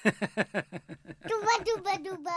duba duba duba.